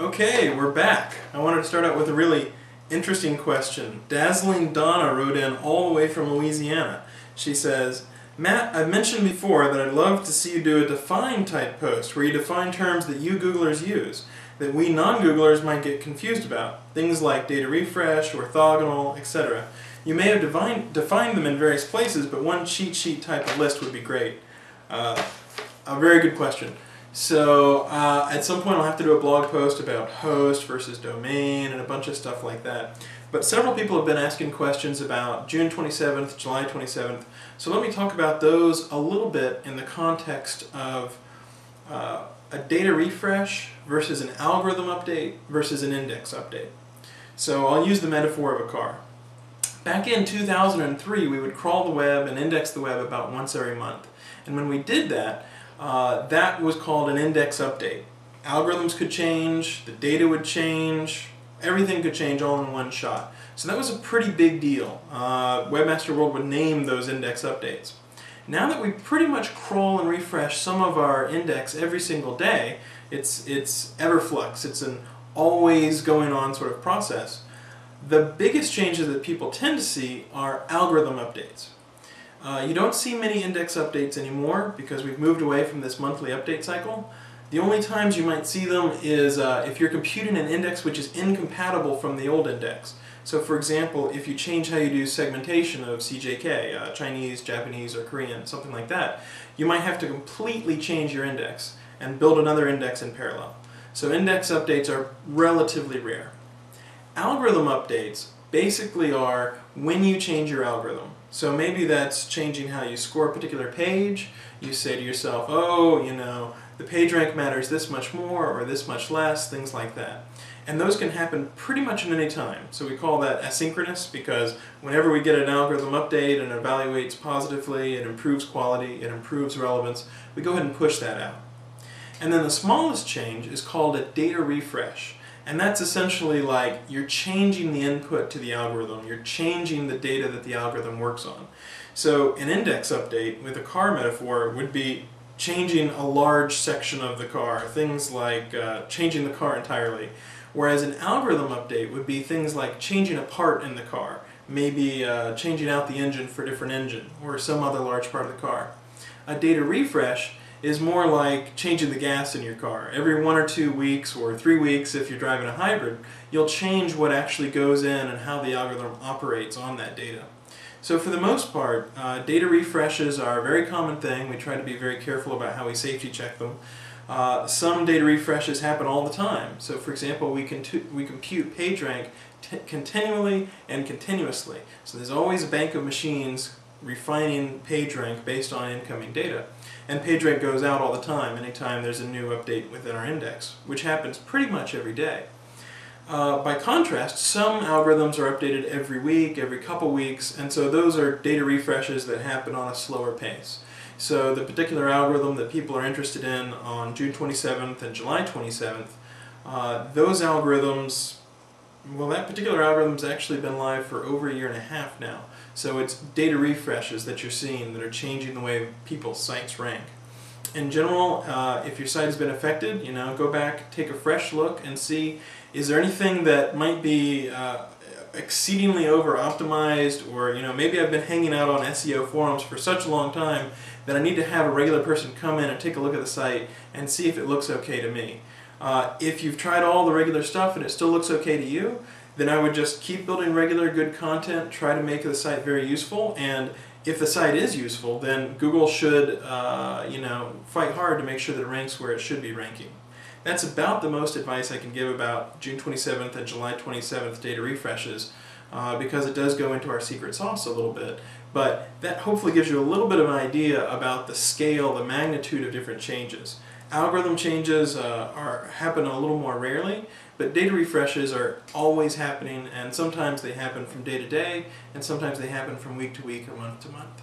Okay, we're back. I wanted to start out with a really interesting question. Dazzling Donna wrote in all the way from Louisiana. She says, Matt, I've mentioned before that I'd love to see you do a define type post where you define terms that you Googlers use that we non-Googlers might get confused about. Things like data refresh, orthogonal, etc. You may have defined, defined them in various places, but one cheat sheet type of list would be great. Uh, a very good question. So uh, at some point I'll have to do a blog post about host versus domain and a bunch of stuff like that. But several people have been asking questions about June 27th, July 27th. So let me talk about those a little bit in the context of uh, a data refresh versus an algorithm update versus an index update. So I'll use the metaphor of a car. Back in 2003, we would crawl the web and index the web about once every month. And when we did that, uh, that was called an index update. Algorithms could change, the data would change, everything could change all in one shot. So that was a pretty big deal. Uh, Webmaster World would name those index updates. Now that we pretty much crawl and refresh some of our index every single day, it's, it's ever flux. It's an always going on sort of process. The biggest changes that people tend to see are algorithm updates. Uh, you don't see many index updates anymore because we've moved away from this monthly update cycle. The only times you might see them is uh, if you're computing an index which is incompatible from the old index. So for example, if you change how you do segmentation of CJK, uh, Chinese, Japanese, or Korean, something like that, you might have to completely change your index and build another index in parallel. So index updates are relatively rare. Algorithm updates basically are when you change your algorithm. So maybe that's changing how you score a particular page. You say to yourself, oh, you know, the page rank matters this much more or this much less, things like that. And those can happen pretty much at any time. So we call that asynchronous because whenever we get an algorithm update and evaluates positively, it improves quality, it improves relevance, we go ahead and push that out. And then the smallest change is called a data refresh. And that's essentially like you're changing the input to the algorithm, you're changing the data that the algorithm works on. So an index update with a car metaphor would be changing a large section of the car, things like uh, changing the car entirely. Whereas an algorithm update would be things like changing a part in the car, maybe uh, changing out the engine for a different engine, or some other large part of the car. A data refresh is more like changing the gas in your car. Every one or two weeks or three weeks if you're driving a hybrid, you'll change what actually goes in and how the algorithm operates on that data. So for the most part, uh, data refreshes are a very common thing. We try to be very careful about how we safety check them. Uh, some data refreshes happen all the time. So for example, we, can we compute PageRank continually and continuously. So there's always a bank of machines refining PageRank based on incoming data. And PageRank goes out all the time, anytime there's a new update within our index, which happens pretty much every day. Uh, by contrast, some algorithms are updated every week, every couple weeks, and so those are data refreshes that happen on a slower pace. So the particular algorithm that people are interested in on June 27th and July 27th, uh, those algorithms well, that particular algorithm's actually been live for over a year and a half now. So it's data refreshes that you're seeing that are changing the way people's sites rank. In general, uh, if your site has been affected, you know, go back, take a fresh look, and see is there anything that might be uh, exceedingly over optimized, or you know, maybe I've been hanging out on SEO forums for such a long time that I need to have a regular person come in and take a look at the site and see if it looks okay to me. Uh, if you've tried all the regular stuff and it still looks okay to you, then I would just keep building regular good content, try to make the site very useful, and if the site is useful, then Google should, uh, you know, fight hard to make sure that it ranks where it should be ranking. That's about the most advice I can give about June 27th and July 27th data refreshes uh, because it does go into our secret sauce a little bit. But that hopefully gives you a little bit of an idea about the scale, the magnitude of different changes. Algorithm changes uh, are happen a little more rarely, but data refreshes are always happening, and sometimes they happen from day to day, and sometimes they happen from week to week or month to month.